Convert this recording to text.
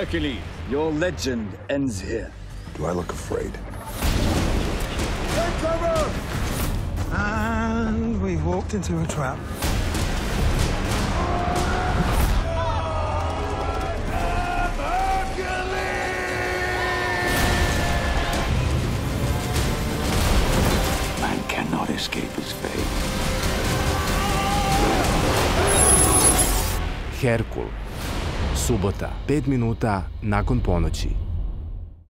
Hercules, your legend ends here. Do I look afraid? And we've walked into a trap. Hercules. Man cannot escape his fate. Herkul. Subota, 5 minuta nakon ponoći.